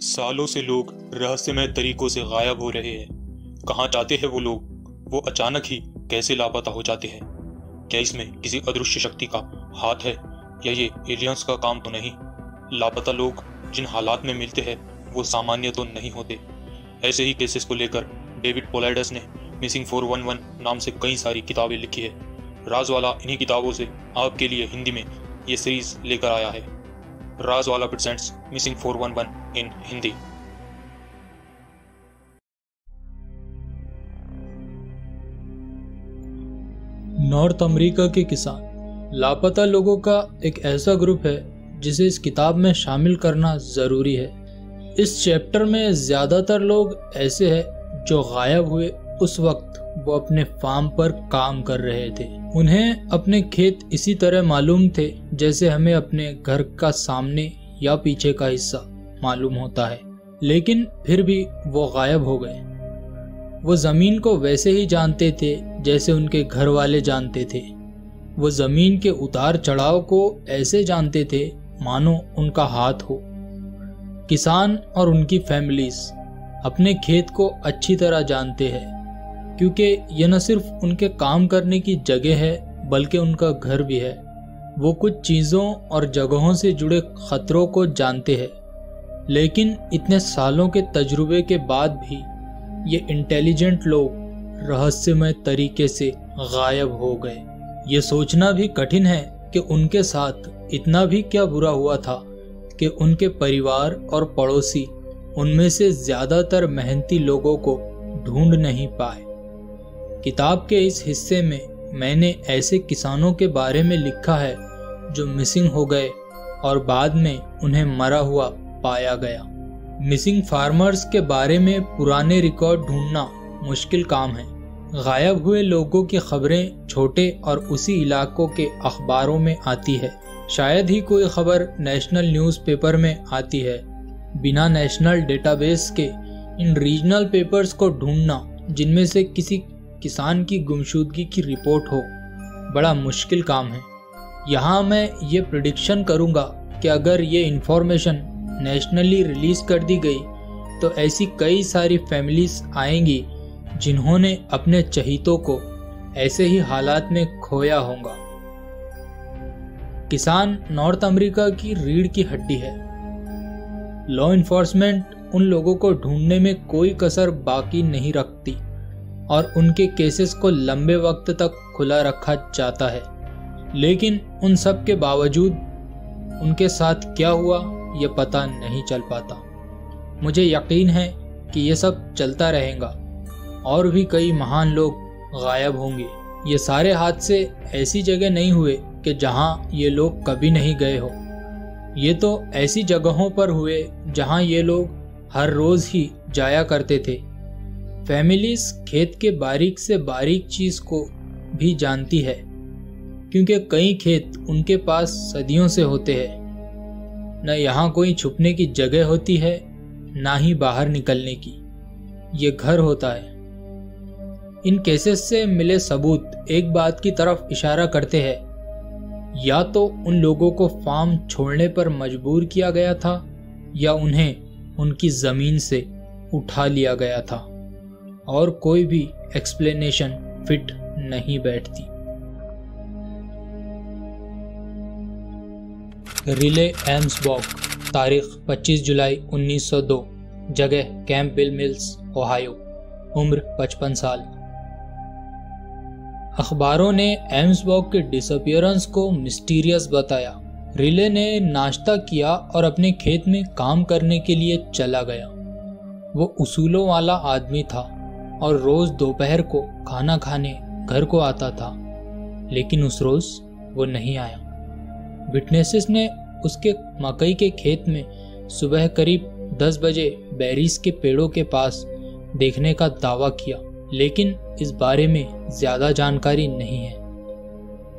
सालों से लोग रहस्यमय तरीकों से गायब हो रहे हैं। कहाँ जाते हैं वो लोग? वो अचानक ही कैसे लापता हो जाते हैं? क्या इसमें किसी अदृश्य शक्ति का हाथ है? या ये एलियंस का काम तो नहीं? लापता लोग जिन हालात में मिलते हैं, वो सामान्य तो नहीं होते। ऐसे ही केसेस को लेकर डेविड पोलाइडस ने मिसिंग 411 नाम से कई सारी किताबें लिखी है। राजवाला इन्हीं किताबों से आपके लिए हिंदी में ये सीरीज़ लेकर आया है। Rajwala presents missing 411 in Hindi North America के किसान। लापता लोगों का एक ऐसा ग्रुप है, जिसे इस किताब में शामिल करना ज़रूरी है। इस चैप्टर में ज़्यादातर लोग ऐसे हैं जो गायब हुए उस वक्त। वो अपने फार्म पर काम कर रहे थे। उन्हें अपने खेत इसी तरह मालूम थे, जैसे हमें अपने घर का सामने या पीछे का हिस्सा मालूम होता है। लेकिन फिर भी वो गायब हो गए। वो ज़मीन को वैसे ही जानते थे, जैसे उनके घर वाले जानते थे। वो ज़मीन के उतार चढ़ाव को ऐसे जानते थे, मानो उनका हाथ हो। किसान और उनकी फैमिलीज़ अपने खेत को अच्छी तरह जानते हैं। क्योंकि यह न सिर्फ़ उनके काम करने की जगह है, बल्कि उनका घर भी है। वो कुछ चीज़ों और जगहों से जुड़े खतरों को जानते हैं। लेकिन इतने सालों के तजुर्बे के बाद भी ये इंटेलिजेंट लोग रहस्यमय तरीके से गायब हो गए। ये सोचना भी कठिन है कि उनके साथ इतना भी क्या बुरा हुआ था कि उनके परिवार और पड़ोसी उनमें से ज़्यादातर मेहनती लोगों को ढूंढ नहीं पाए। किताब के इस हिस्से में मैंने ऐसे किसानों के बारे में लिखा है, जो मिसिंग हो गए और बाद में उन्हें मरा हुआ पाया गया। मिसिंग फार्मर्स के बारे में पुराने रिकॉर्ड ढूंढना मुश्किल काम है। गायब हुए लोगों की खबरें छोटे और उसी इलाकों के अखबारों में आती है। शायद ही कोई खबर नेशनल न्यूज़पेपर में आती है। बिना नेशनल डेटाबेस के इन रीजनल पेपर्स को ढूंढना, जिनमें से किसी किसान की गुमशुदगी की रिपोर्ट हो, बड़ा मुश्किल काम है। यहाँ मैं ये प्रडिक्शन करूँगा कि अगर ये इंफॉर्मेशन नेशनली रिलीज़ कर दी गई तो ऐसी कई सारी फैमिलीज़ आएँगी जिन्होंने अपने चहितों को ऐसे ही हालात में खोया होगा। किसान नॉर्थ अमेरिका की रीढ़ की हड्डी है। लॉ इन्फोर्समेंट उन लोगों को ढूँढने में कोई कसर बाकी नहीं रखती। और उनके केसेस को लंबे वक्त तक खुला रखा जाता है। लेकिन उन सब के बावजूद उनके साथ क्या हुआ, ये पता नहीं चल पाता। मुझे यकीन है कि ये सब चलता रहेगा और भी कई महान लोग गायब होंगे। ये सारे हादसे ऐसी जगह नहीं हुए कि जहाँ ये लोग कभी नहीं गए हो। ये तो ऐसी जगहों पर हुए जहाँ ये लोग हर रोज ही जाया करते थे। फैमिलीज़ खेत के बारीक से बारीक चीज़ को भी जानती है, क्योंकि कई खेत उनके पास सदियों से होते हैं। न यहाँ कोई छुपने की जगह होती है, ना ही बाहर निकलने की। ये घर होता है। इन केसेस से मिले सबूत एक बात की तरफ़ इशारा करते हैं। या तो उन लोगों को फार्म छोड़ने पर मजबूर किया गया था, या उन्हें उनकी ज़मीन से उठा लिया गया था। और कोई भी एक्सप्लेनेशन फिट नहीं बैठती। रिले एम्सबॉग, तारीख 25 जुलाई 1902 जगह कैंप बिल मिल्स, ओहायो, उम्र 55 साल। अखबारों ने एम्सबर्ग के डिसअपियरेंस को मिस्टीरियस बताया। रिले ने नाश्ता किया और अपने खेत में काम करने के लिए चला गया। वो उसूलों वाला आदमी था। और रोज दोपहर को खाना खाने घर को आता था, लेकिन उस रोज वो नहीं आया। विटनेसेस ने उसके मकई के खेत में सुबह करीब 10 बजे बैरिस के पेड़ों के पास देखने का दावा किया, लेकिन इस बारे में ज़्यादा जानकारी नहीं है।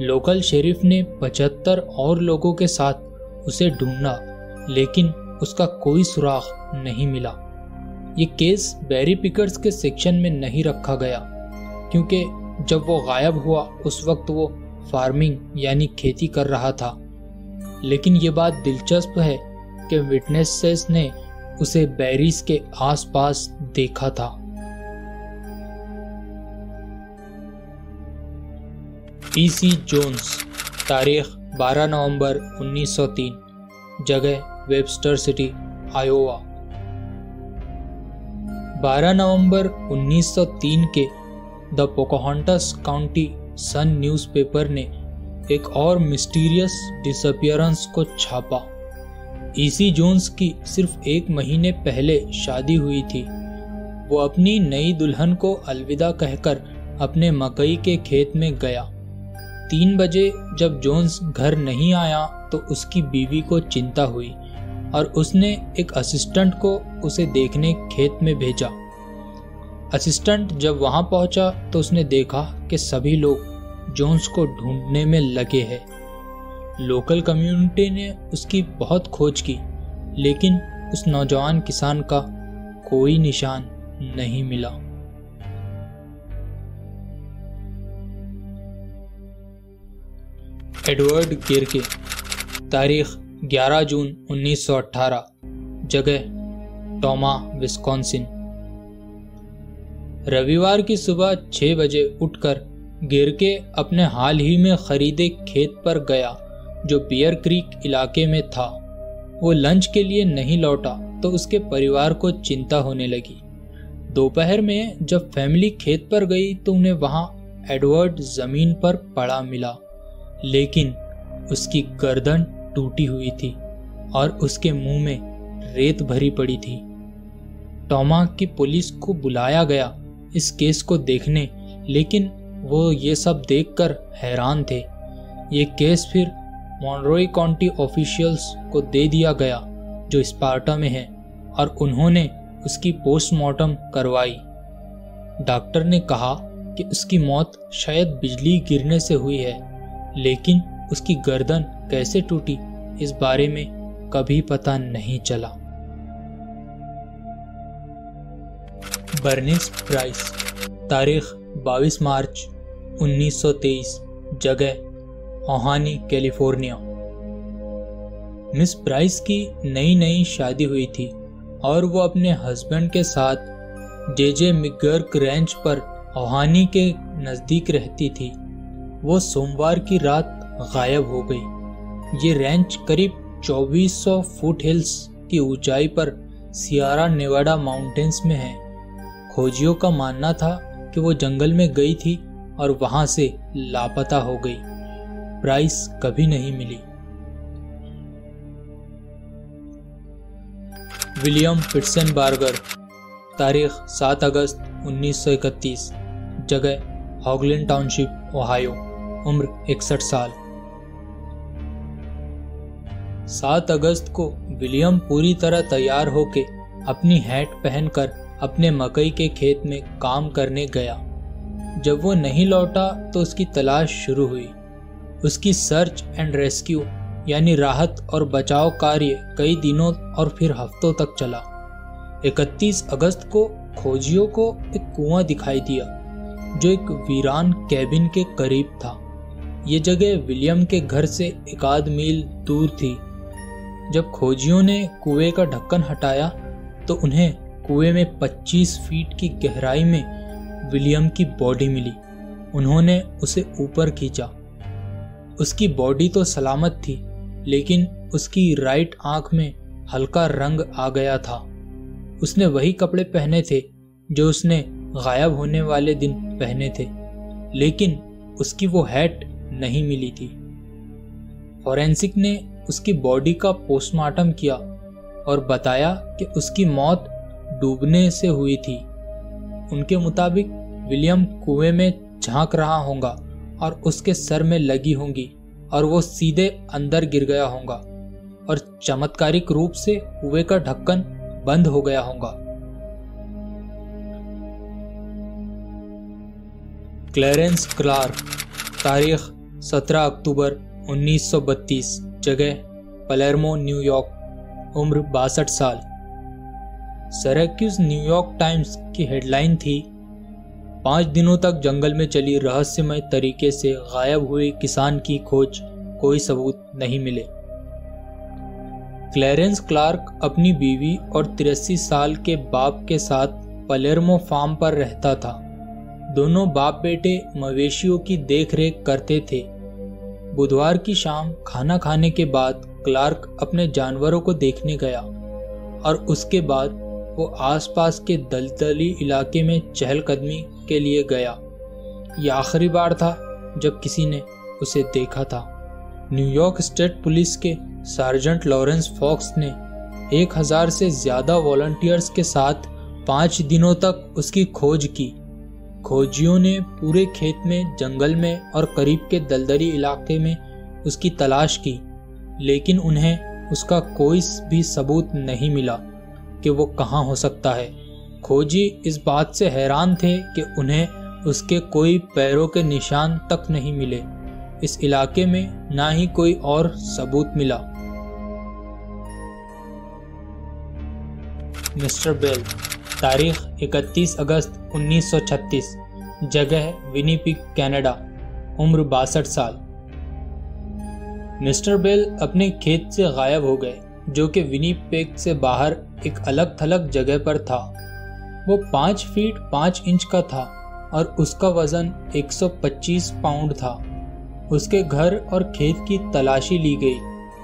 लोकल शेरिफ ने 75 और लोगों के साथ उसे ढूंढा, लेकिन उसका कोई सुराग नहीं मिला। ये केस बैरी पिकर्स के सेक्शन में नहीं रखा गया, क्योंकि जब वो गायब हुआ, उस वक्त वो फ़ार्मिंग यानी खेती कर रहा था। लेकिन ये बात दिलचस्प है कि विटनेसेस ने उसे बैरिस के आसपास देखा था। ईसी जोन्स, तारीख 12 नवंबर 1903 जगह वेबस्टर सिटी, आयोवा। 12 नवंबर 1903 के the Pocahontas County Sun newspaper ने एक और मिस्टीरियस डिसअपियरेंस को छापा। ईसी जोन्स की सिर्फ़ एक महीने पहले शादी हुई थी। वो अपनी नई दुल्हन को अलविदा कहकर अपने मकई के खेत में गया। तीन बजे जब जोन्स घर नहीं आया तो उसकी बीवी को चिंता हुई। और उसने एक असिस्टेंट को उसे देखने खेत में भेजा। असिस्टेंट जब वहाँ पहुँचा तो उसने देखा कि सभी लोग जोन्स को ढूँढने में लगे हैं। लोकल कम्युनिटी ने उसकी बहुत खोज की, लेकिन उस नौजवान किसान का कोई निशान नहीं मिला। एडवर्ड गिरके, तारीख 11 जून 1918 जगह टोमा, विस्कॉन्सिन। रविवार की सुबह छह बजे उठकर गिरके अपने हाल ही में खरीदे खेत पर गया, जो बियर क्रीक इलाके में था। वो लंच के लिए नहीं लौटा तो उसके परिवार को चिंता होने लगी। दोपहर में जब फैमिली खेत पर गई तो उन्हें वहाँ एडवर्ड ज़मीन पर पड़ा मिला। लेकिन उसकी गर्दन टूटी हुई थी और उसके मुँह में रेत भरी पड़ी थी। टोमा की पुलिस को बुलाया गया इस केस को देखने, लेकिन वो ये सब देखकर हैरान थे। ये केस फिर मॉनरोई काउंटी ऑफिशियल्स को दे दिया गया, जो स्पार्टा में है, और उन्होंने उसकी पोस्टमार्टम करवाई। डॉक्टर ने कहा कि उसकी मौत शायद बिजली गिरने से हुई है, लेकिन उसकी गर्दन कैसे टूटी, इस बारे में कभी पता नहीं चला। बर्निस प्राइस, तारीख 22 मार्च 1923 जगह ओहानी, कैलिफ़ोर्निया। मिस प्राइस की नई नई शादी हुई थी और वो अपने हस्बैंड के साथ जे जे मिगर्क रेंच पर ओहानी के नज़दीक रहती थी। वो सोमवार की रात गायब हो गई। ये रेंच करीब 2400 फुट हिल्स की ऊंचाई पर सियारा, नेवाडा माउंटेन्स में है। खोजियों का मानना था कि वो जंगल में गई थी और वहाँ से लापता हो गई। प्राइस कभी नहीं मिली। विलियम पिटसन बार्गर तारीख 7 अगस्त 1931 जगह हॉगलिन टाउनशिप, ओहायो, उम्र इकसठ साल। 7 अगस्त को विलियम पूरी तरह तैयार होके अपनी हैट पहनकर अपने मकई के खेत में काम करने गया। जब वो नहीं लौटा तो उसकी तलाश शुरू हुई। उसकी सर्च एंड रेस्क्यू यानी राहत और बचाव कार्य कई दिनों और फिर हफ्तों तक चला। 31 अगस्त को खोजियों को एक कुआँ दिखाई दिया, जो एक वीरान कैबिन के करीब था। ये जगह विलियम के घर से एक आध मील दूर थी। जब खोजियों ने कुएँ का ढक्कन हटाया तो उन्हें कुएँ में 25 फीट की गहराई में विलियम की बॉडी मिली। उन्होंने उसे ऊपर खींचा। उसकी बॉडी तो सलामत थी, लेकिन उसकी राइट आँख में हल्का रंग आ गया था। उसने वही कपड़े पहने थे, जो उसने गायब होने वाले दिन पहने थे, लेकिन उसकी वो हैट नहीं मिली थी। फॉरेंसिक ने उसकी बॉडी का पोस्टमार्टम किया और बताया कि उसकी मौत डूबने से हुई थी। उनके मुताबिक विलियम कुएँ में झाँक रहा होगा और उसके सर में लगी होंगी और वो सीधे अंदर गिर गया होगा और चमत्कारिक रूप से कुएँ का ढक्कन बंद हो गया होगा। क्लेरेंस क्लार्क, तारीख 17 अक्टूबर 1932 जगह पलेरमो न्यूयॉर्क उम्र बासठ साल। सरेक्यूज न्यूयॉर्क टाइम्स की हेडलाइन थी, पाँच दिनों तक जंगल में चली रहस्यमय तरीके से गायब हुए किसान की खोज, कोई सबूत नहीं मिले। क्लेरेंस क्लार्क अपनी बीवी और तिरासी साल के बाप के साथ पलेरमो फार्म पर रहता था। दोनों बाप बेटे मवेशियों की देखरेख करते थे। बुधवार की शाम खाना खाने के बाद क्लार्क अपने जानवरों को देखने गया और उसके बाद वो आसपास के दलदली इलाके में चहलकदमी के लिए गया। यह आखिरी बार था जब किसी ने उसे देखा था। न्यूयॉर्क स्टेट पुलिस के सार्जेंट लॉरेंस फॉक्स ने एक हज़ार से ज़्यादा वॉलंटियर्स के साथ पाँच दिनों तक उसकी खोज की। खोजियों ने पूरे खेत में, जंगल में और करीब के दलदली इलाके में उसकी तलाश की, लेकिन उन्हें उसका कोई भी सबूत नहीं मिला कि वो कहाँ हो सकता है। खोजी इस बात से हैरान थे कि उन्हें उसके कोई पैरों के निशान तक नहीं मिले। इस इलाके में ना ही कोई और सबूत मिला। मिस्टर बेल तारीख 31 अगस्त 1936 जगह विनीपिक कनाडा, उम्र बासठ साल। मिस्टर बेल अपने खेत से गायब हो गए, जो कि विनीपेग से बाहर एक अलग थलग जगह पर था। वो पाँच फीट पाँच इंच का था और उसका वज़न 125 पाउंड था। उसके घर और खेत की तलाशी ली गई,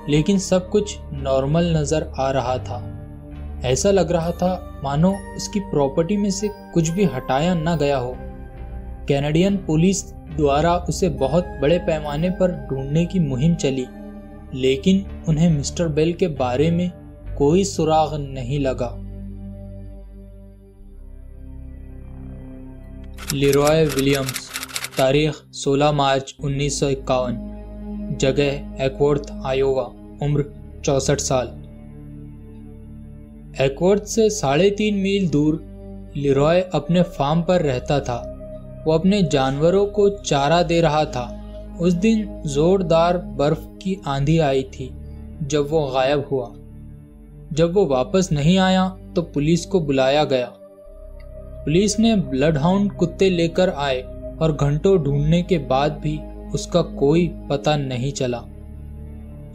लेकिन सब कुछ नॉर्मल नज़र आ रहा था। ऐसा लग रहा था, मानो उसकी प्रॉपर्टी में से कुछ भी हटाया न गया हो। कैनेडियन पुलिस द्वारा उसे बहुत बड़े पैमाने पर ढूँढने की मुहिम चली, लेकिन उन्हें मिस्टर बेल के बारे में कोई सुराग नहीं लगा। लिरॉय विलियम्स तारीख 16 मार्च उन्नीस सौ इक्यावन, जगह एक्वर्थ आयोवा उम्र चौसठ साल। एक्वर्थ से साढ़े तीन मील दूर लिरॉय अपने फार्म पर रहता था। वो अपने जानवरों को चारा दे रहा था। उस दिन जोरदार बर्फ़ की आंधी आई थी, जब वो गायब हुआ। जब वो वापस नहीं आया तो पुलिस को बुलाया गया। पुलिस ने ब्लड हाउंड कुत्ते लेकर आए और घंटों ढूँढने के बाद भी उसका कोई पता नहीं चला।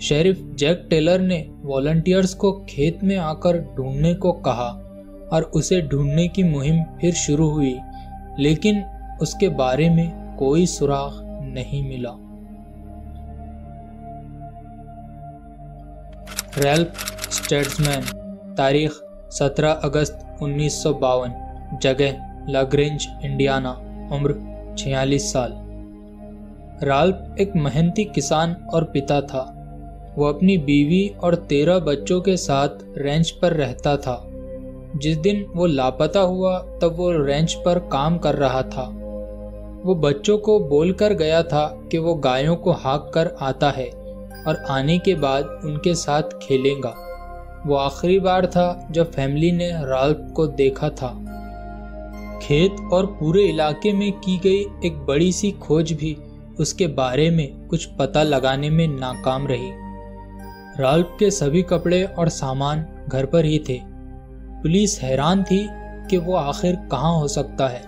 शेरिफ जैक टेलर ने वॉलंटियर्स को खेत में आकर ढूँढने को कहा और उसे ढूँढने की मुहिम फिर शुरू हुई, लेकिन उसके बारे में कोई सुराग नहीं मिला। रेल्फ स्टेट्समैन तारीख 17 अगस्त उन्नीस सौ बावन, जगह लाग्रेंज, इंडियाना, उम्र 46 साल। राल्प एक मेहनती किसान और पिता था। वो अपनी बीवी और तेरह बच्चों के साथ रेंच पर रहता था। जिस दिन वो लापता हुआ, तब वो रेंच पर काम कर रहा था। वो बच्चों को बोलकर गया था कि वो गायों को हाँक कर आता है और आने के बाद उनके साथ खेलेगा। वो आखिरी बार था जब फैमिली ने राल्फ को देखा था। खेत और पूरे इलाके में की गई एक बड़ी सी खोज भी उसके बारे में कुछ पता लगाने में नाकाम रही। राल्फ के सभी कपड़े और सामान घर पर ही थे। पुलिस हैरान थी कि वो आखिर कहाँ हो सकता है।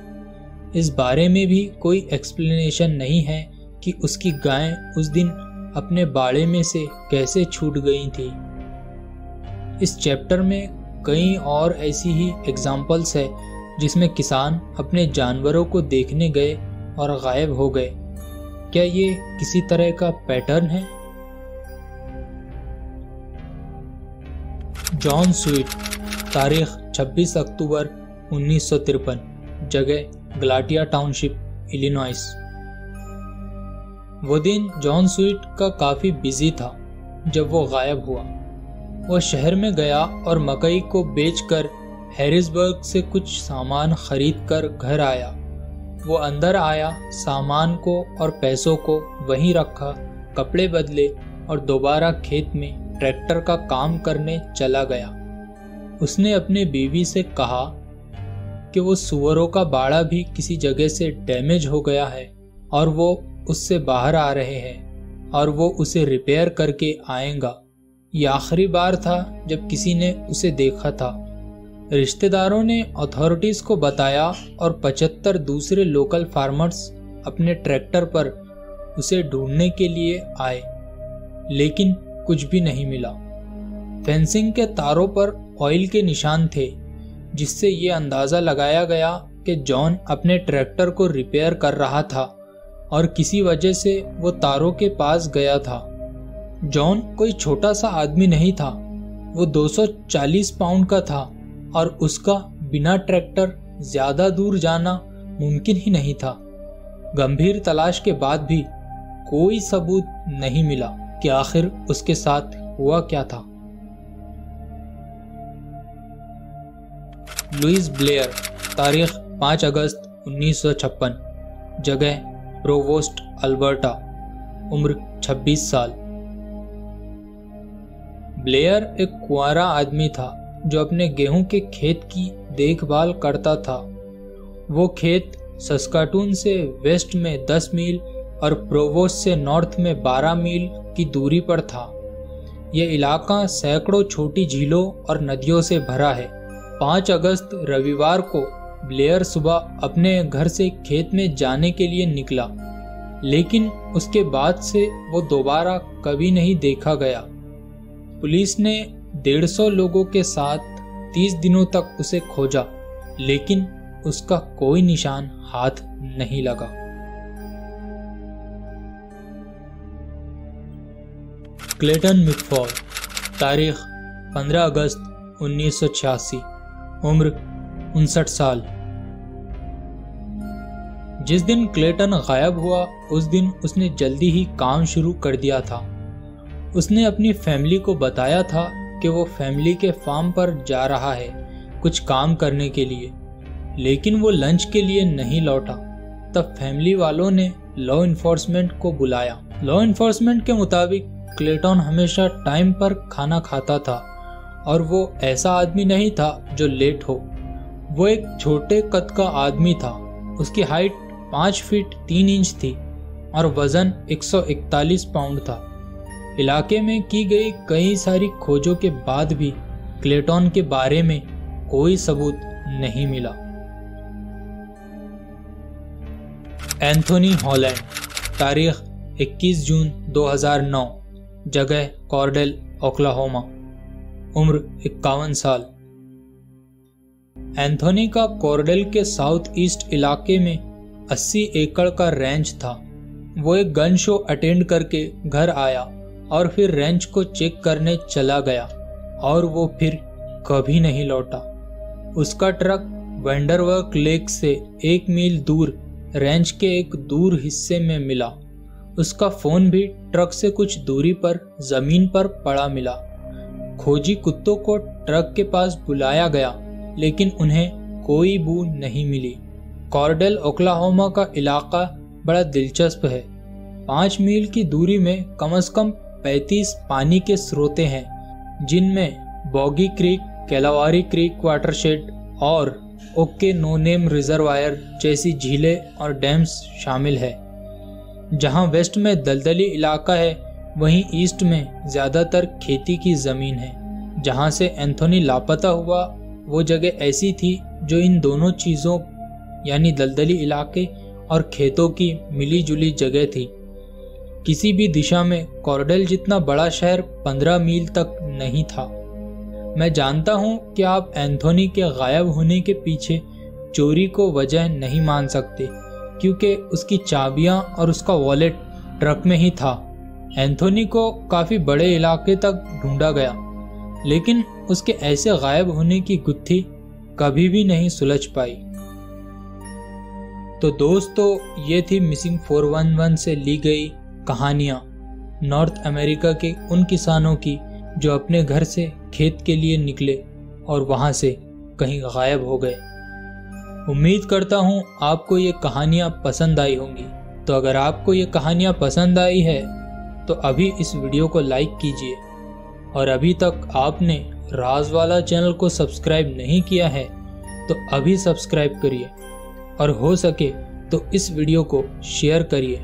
इस बारे में भी कोई एक्सप्लेनेशन नहीं है कि उसकी गायें उस दिन अपने बाड़े में से कैसे छूट गई थी। इस चैप्टर में कई और ऐसी ही एग्जाम्पल्स है, जिसमें किसान अपने जानवरों को देखने गए और गायब हो गए। क्या ये किसी तरह का पैटर्न है? जॉन स्वीट, तारीख 26 अक्टूबर उन्नीस सौ तिरपन, जगह ग्लाटिया टाउनशिप, इलिनॉइस। वो दिन जॉन स्वीट का काफ़ी बिज़ी था, जब वो गायब हुआ। वह शहर में गया और मकई को बेचकर हैरिसबर्ग से कुछ सामान खरीद कर घर आया। वो अंदर आया, सामान को और पैसों को वहीं रखा, कपड़े बदले और दोबारा खेत में ट्रैक्टर का काम करने चला गया। उसने अपने बीवी से कहा कि वो सुअरों का बाड़ा भी किसी जगह से डैमेज हो गया है और वो उससे बाहर आ रहे हैं और वो उसे रिपेयर करके आएगा। ये आखिरी बार था जब किसी ने उसे देखा था। रिश्तेदारों ने अथॉरिटीज को बताया और 75 दूसरे लोकल फार्मर्स अपने ट्रैक्टर पर उसे ढूँढने के लिए आए। लेकिन कुछ भी नहीं मिला। फेंसिंग के तारों पर ऑयल के निशान थे, जिससे ये अंदाज़ा लगाया गया कि जॉन अपने ट्रैक्टर को रिपेयर कर रहा था और किसी वजह से वो तारों के पास गया था। जॉन कोई छोटा सा आदमी नहीं था, वो 240 पाउंड का था और उसका बिना ट्रैक्टर ज़्यादा दूर जाना मुमकिन ही नहीं था। गंभीर तलाश के बाद भी कोई सबूत नहीं मिला। कि आखिर उसके साथ हुआ क्या था? लुइस ब्लेयर, तारीख 5 अगस्त 1956 जगह प्रोवोस्ट, अल्बर्टा, उम्र 26 साल। ब्लेयर एक कुआरा आदमी था जो अपने गेहूँ के खेत की देखभाल करता था। वो खेत सस्काटून से वेस्ट में 10 मील और प्रोवोस से नॉर्थ में 12 मील की दूरी पर था। यह इलाका सैकड़ों छोटी झीलों और नदियों से भरा है। 5 अगस्त, रविवार को ब्लेयर सुबह अपने घर से खेत में जाने के लिए निकला। लेकिन उसके बाद से वो दोबारा कभी नहीं देखा गया। पुलिस ने डेढ़ सौ लोगों के साथ तीस दिनों तक उसे खोजा, लेकिन उसका कोई निशान हाथ नहीं लगा। क्लेटन मिकफॉल, तारीख 15 अगस्त 1986 उम्र उनसठ साल। जिस दिन क्लेटन गायब हुआ, उस दिन उसने जल्दी ही काम शुरू कर दिया था। उसने अपनी फैमिली को बताया था कि वो फैमिली के फार्म पर जा रहा है कुछ काम करने के लिए। लेकिन वो लंच के लिए नहीं लौटा। तब फैमिली वालों ने लॉ इन्फोर्समेंट को बुलाया। लॉ इन्फोर्समेंट के मुताबिक क्लेटन हमेशा टाइम पर खाना खाता था और वो ऐसा आदमी नहीं था जो लेट हो। वो एक छोटे कद का आदमी था। उसकी हाइट पाँच फीट तीन इंच थी और वज़न 141 पाउंड था। इलाके में की गई कई सारी खोजों के बाद भी क्लेटॉन के बारे में कोई सबूत नहीं मिला। एंथोनी हॉलैंड, तारीख 21 जून 2009 जगह कॉर्डेल, ओक्लाहोमा, उम्र इक्यावन साल। एंथोनी का कॉर्डेल के साउथ ईस्ट इलाके में 80 एकड़ का रेंच था। वो एक गन शो अटेंड करके घर आया और फिर रेंच को चेक करने चला गया और वो फिर कभी नहीं लौटा। उसका ट्रक वेंडरवर्क लेक से एक मील दूर रेंच के एक दूर हिस्से में मिला। उसका फ़ोन भी ट्रक से कुछ दूरी पर, ज़मीन पर पड़ा मिला। खोजी कुत्तों को ट्रक के पास बुलाया गया, लेकिन उन्हें कोई बू नहीं मिली। कॉर्डेल, ओक्लाहोमा का इलाका बड़ा दिलचस्प है। पाँच मील की दूरी में कम से कम 35 पानी के स्रोते हैं, जिनमें बॉगी क्रीक, कैलावारी क्रीक वाटरशेड और ओके नो नेम रिजर्वायर जैसी झीलें और डैम्स शामिल है। जहाँ वेस्ट में दलदली इलाका है, वहीं ईस्ट में ज़्यादातर खेती की ज़मीन है। जहाँ से एंथोनी लापता हुआ, वो जगह ऐसी थी जो इन दोनों चीज़ों, यानी दलदली इलाके और खेतों की मिली जुली जगह थी। किसी भी दिशा में कॉर्डेल जितना बड़ा शहर पंद्रह मील तक नहीं था। मैं जानता हूँ कि आप एंथोनी के गायब होने के पीछे चोरी को वजह नहीं मान सकते। क्योंकि उसकी चाबियाँ और उसका वॉलेट ट्रक में ही था। एंथोनी को काफ़ी बड़े इलाके तक ढूंढा गया, लेकिन उसके ऐसे गायब होने की गुत्थी कभी भी नहीं सुलझ पाई। तो दोस्तों, ये थी मिसिंग 411 से ली गई कहानियाँ नॉर्थ अमेरिका के उन किसानों की जो अपने घर से खेत के लिए निकले और वहाँ से कहीं गायब हो गए। उम्मीद करता हूँ आपको ये कहानियाँ पसंद आई होंगी। तो अगर आपको ये कहानियाँ पसंद आई है तो अभी इस वीडियो को लाइक कीजिए। और अभी तक आपने राजवाला चैनल को सब्सक्राइब नहीं किया है तो अभी सब्सक्राइब करिए। और हो सके तो इस वीडियो को शेयर करिए।